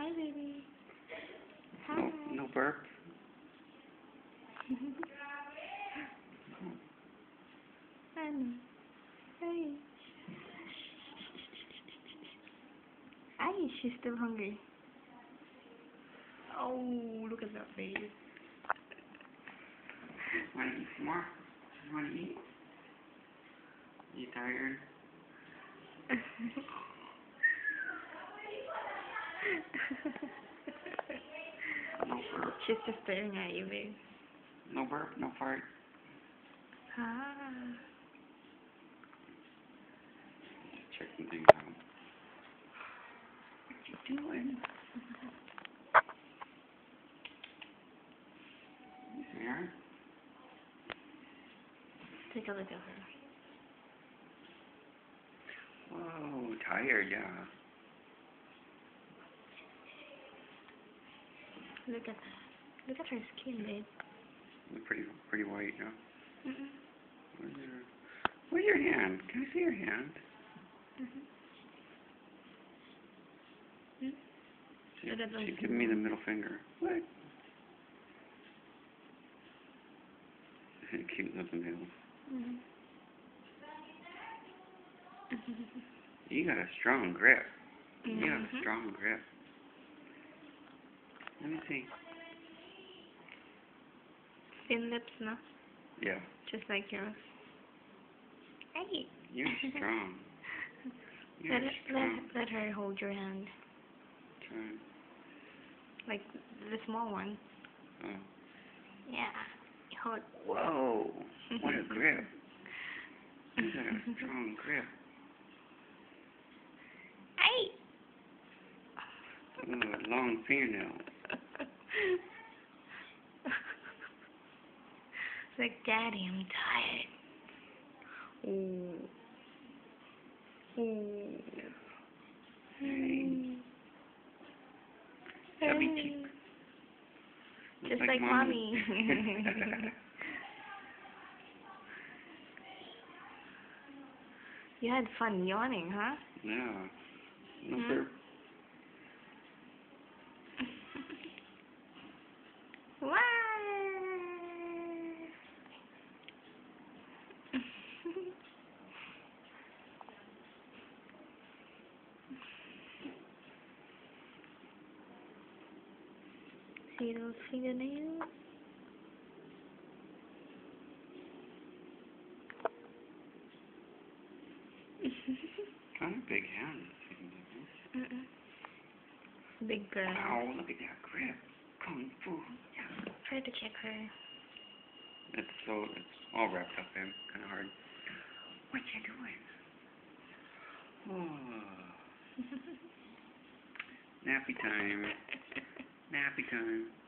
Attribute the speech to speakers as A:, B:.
A: Hi, baby. Hi.
B: No, no burp.
A: Honey. Hey. Ay, she's still hungry. Oh, look at that face.
B: Want to eat some more? Want to eat? You tired? No burp.
A: She's just staring at you, babe.
B: No burp. No fart.
A: Ah.
B: Just checking things out. What you doing? Mary?
A: Take a look at her.
B: Whoa, tired, yeah.
A: Look at that. Look at her skin, babe.
B: Look pretty, pretty white, yeah.
A: Mm-mm.
B: Where's your, where's your hand? Can I see your hand?
A: Mhm.
B: She,
A: Look at
B: she's giving me the middle finger. What? Cute little nails.
A: Mhm.
B: You got a strong grip. You have a
A: Mhm.
B: strong grip. Let me see.
A: Thin lips, no?
B: Yeah,
A: Just like yours. Hey.
B: you're strong. You're
A: Let,
B: strong.
A: let, let her hold your hand.
B: Try.
A: Like the small one.
B: Oh.
A: Yeah. Hold.
B: Whoa! What a grip. You got a strong grip.
A: Hey!
B: Ooh, a long fingernail.
A: Like, Daddy, I'm tired. Ooh. Ooh.
B: Hey. Chubby cheek.
A: Just like mommy. You had fun yawning, huh?
B: yeah. No
A: Hmm?
B: burp.
A: Wow. See those fingernails?
B: Kind of big hand.
A: Mm-mm. Big girl.
B: Wow, look at that grip. Kung Fu. Yeah.
A: Try to check her.
B: It's so, it's all wrapped up in. Kind of hard. What you doing? Oh. Nappy time. Nappy time.